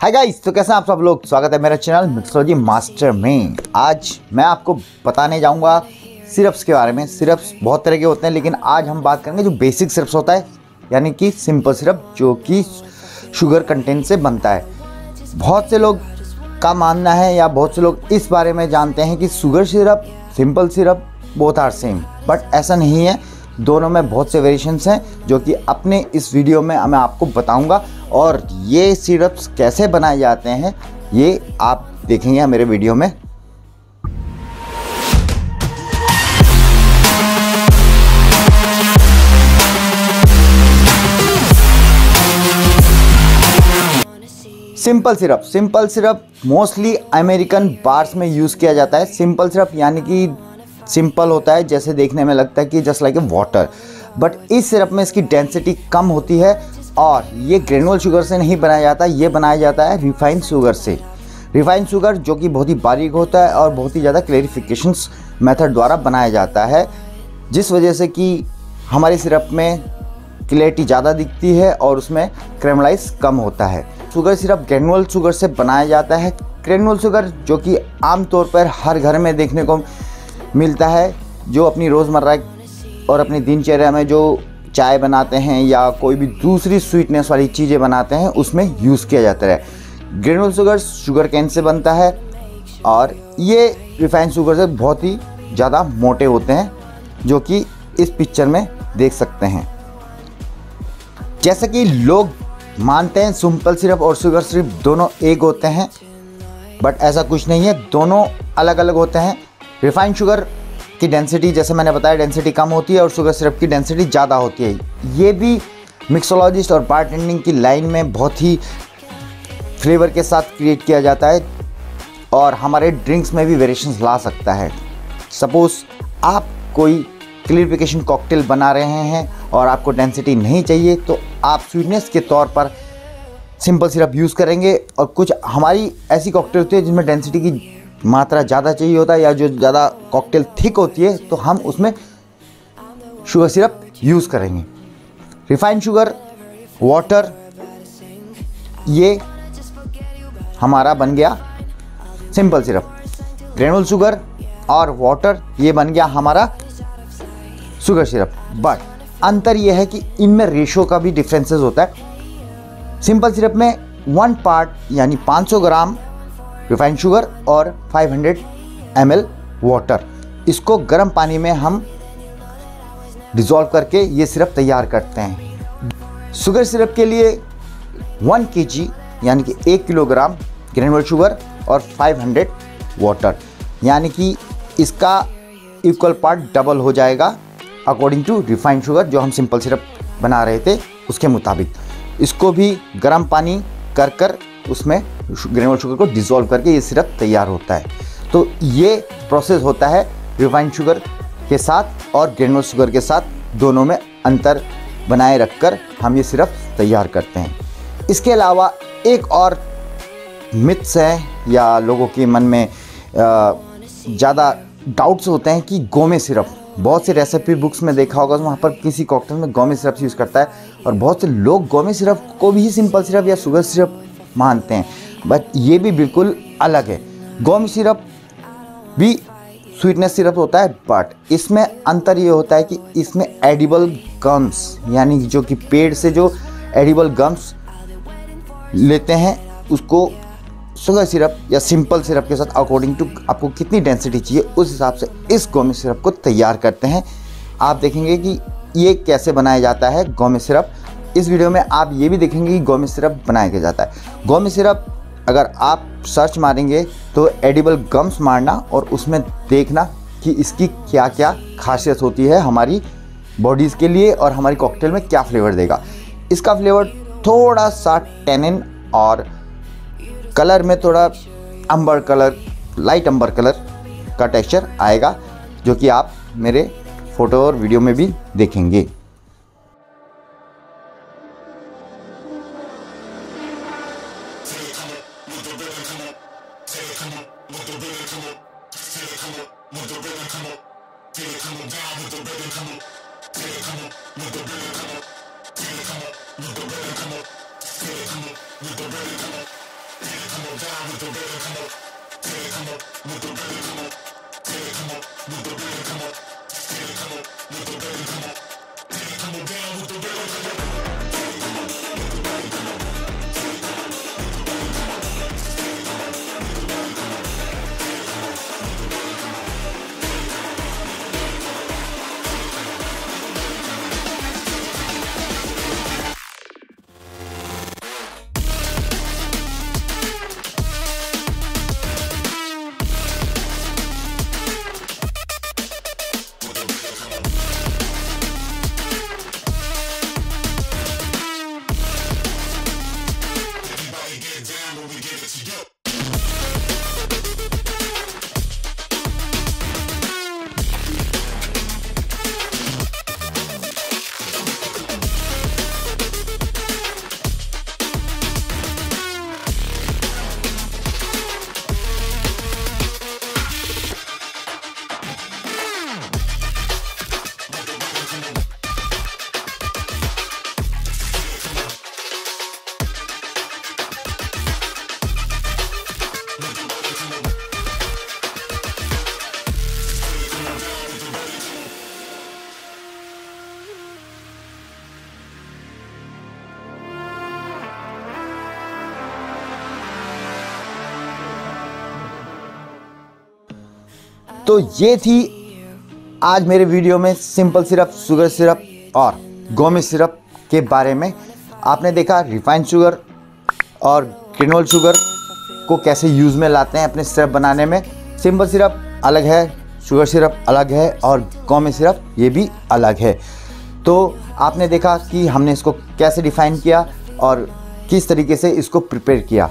Hi guys तो कैसे आप सब लोग? स्वागत है मेरा चैनल मिक्सोलॉजी मास्टर में। आज मैं आपको बताने जाऊँगा सिरप्स के बारे में। सिरप्स बहुत तरह के होते हैं, लेकिन आज हम बात करेंगे जो बेसिक सिरप्स होता है, यानी कि सिंपल सिरप जो कि शुगर कंटेंट से बनता है। बहुत से लोग का मानना है, या बहुत से लोग इस बारे में जानते हैं कि sugar syrup simple syrup both are same but ऐसा नहीं है। दोनों में बहुत से वेरिएशंस हैं जो कि अपने इस वीडियो में मैं आपको बताऊँगा। और ये सिरप्स कैसे बनाए जाते हैं, ये आप देखेंगे मेरे वीडियो में। Simple syrup simple syrup mostly American bars में यूज़ किया जाता है। सिंपल सिरप यानी कि सिंपल होता है, जैसे देखने में लगता है कि just like a water but इस सिरप में इसकी डेंसिटी कम होती है और ये ग्रेनुअल शुगर से नहीं बनाया जाता, ये बनाया जाता है रिफाइंड शुगर से. रिफाइंड शुगर जो कि बहुत ही बारीक होता है और बहुत ही ज़्यादा क्लेरिफिकेशन मेथड द्वारा बनाया जाता है, जिस वजह से कि हमारे सिरप में क्लैरिटी ज़्यादा दिखती है और उसमें क्रेमलाइज कम होता है. शुगर सिरप ग्रेनुअल शुगर से बनाया जाता है. ग्रेनुअल शुगर जो कि आमतौर पर हर घर में देखने को मिलता है, जो अपनी रोज़मर्रा और अपनी दिनचर्या में जो चाय बनाते हैं या कोई भी दूसरी स्वीटनेस वाली चीज़ें बनाते हैं, उसमें यूज़ किया जाता है। Granule sugar sugar can say बनता है और ये रिफाइंड शुगर से बहुत ही ज़्यादा मोटे होते हैं, जो कि इस पिक्चर में देख सकते हैं। जैसे कि लोग मानते हैं सिंपल सिरप और शुगर सिरप दोनों एक होते हैं बट ऐसा कुछ नहीं है, दोनों अलग अलग होते हैं। रिफाइंड शुगर की डेंसिटी, जैसे मैंने बताया, डेंसिटी कम होती है और शुगर सिरप की डेंसिटी ज़्यादा होती है। ये भी मिक्सोलॉजिस्ट और बारटेंडिंग की लाइन में बहुत ही फ्लेवर के साथ क्रिएट किया जाता है और हमारे ड्रिंक्स में भी वेरिएशन ला सकता है। सपोज़ आप कोई क्लियरिफिकेशन कॉकटेल बना रहे हैं और आपको डेंसिटी नहीं चाहिए तो आप स्वीटनेस के तौर पर सिंपल सिरप यूज़ करेंगे और कुछ हमारी ऐसी कॉकटेल होती है जिसमें डेंसिटी की मात्रा ज़्यादा चाहिए होता है या जो ज़्यादा कॉकटेल थिक होती है तो हम उसमें शुगर सिरप यूज़ करेंगे। रिफाइंड शुगर वाटर ये हमारा बन गया सिंपल सिरप ग्रेनुल शुगर और वाटर ये बन गया हमारा शुगर सिरप बट अंतर यह है कि इनमें रेशो का भी डिफरेंसेस होता है। सिंपल सिरप में वन पार्ट यानी 500 ग्राम रिफाइंड शुगर और 500 हंड्रेड एम वाटर इसको गर्म पानी में हम डिज़ोल्व करके ये सिरप तैयार करते हैं। शुगर सिरप के लिए वन के जी यानी कि एक किलोग्राम ग्रेनुअल शुगर और 500 हंड्रेड वाटर यानी कि इसका इक्वल पार्ट डबल हो जाएगा अकॉर्डिंग टू रिफाइंड शुगर जो हम सिंपल सिरप बना रहे थे, उसके मुताबिक। इसको भी गर्म पानी कर कर उसमें ग्रेनुअल शुगर को डिज़ोल्व करके ये सिरप तैयार होता है। तो ये प्रोसेस होता है रिफाइंड शुगर के साथ और ग्रेनुअल शुगर के साथ दोनों में अंतर बनाए रखकर हम ये सिरप तैयार करते हैं। इसके अलावा एक और मिथ्स हैं या लोगों के मन में ज़्यादा डाउट्स होते हैं कि गोमे सिरप बहुत से रेसिपी बुक्स में देखा होगा, वहाँ पर किसी कॉकटेल में गोमे सिरप यूज़ करता है और बहुत से लोग गोमे सिरप को भी सिंपल सिरप या शुगर सिरप मानते हैं। बट ये भी बिल्कुल अलग है। गोम सिरप भी स्वीटनेस सिरप होता है बट इसमें अंतर ये होता है कि इसमें एडिबल गम्स यानी जो कि पेड़ से जो एडिबल गम्स लेते हैं, उसको शुगर सिरप या सिंपल सिरप के साथ अकॉर्डिंग टू आपको कितनी डेंसिटी चाहिए, उस हिसाब से इस गोमी सिरप को तैयार करते हैं। आप देखेंगे कि ये कैसे बनाया जाता है गोमी सिरप इस वीडियो में आप ये भी देखेंगे कि गोमी सिरप बनाया जाता है। गोमी सिरप अगर आप सर्च मारेंगे तो एडिबल गम्स मारना और उसमें देखना कि इसकी क्या क्या खासियत होती है हमारी बॉडीज़ के लिए और हमारी कॉकटेल में क्या फ्लेवर देगा। इसका फ्लेवर थोड़ा सा टेनिन और कलर में थोड़ा amber colour light amber colour का टेक्सचर आएगा, जो कि आप मेरे फ़ोटो और वीडियो में भी देखेंगे। rhythm come up, feel it come up, with the rhythm come up, feel it come up, with the rhythm come up, feel it come down with the rhythm come up, feel it come up, with the rhythm come up, feel it come up, with the rhythm come up, feel it come up, with the rhythm come up, feel it come down with the rhythm तो ये थी आज मेरे video में simple syrup sugar syrup और Gomi syrup के बारे में। आपने देखा रिफाइंड शुगर और क्रिनोल शुगर को कैसे यूज़ में लाते हैं अपने सिरप बनाने में। सिंपल सिरप अलग है शुगर सिरप अलग है और गोमी सिरप ये भी अलग है। तो आपने देखा कि हमने इसको कैसे डिफ़ाइन किया और किस तरीके से इसको प्रिपेयर किया।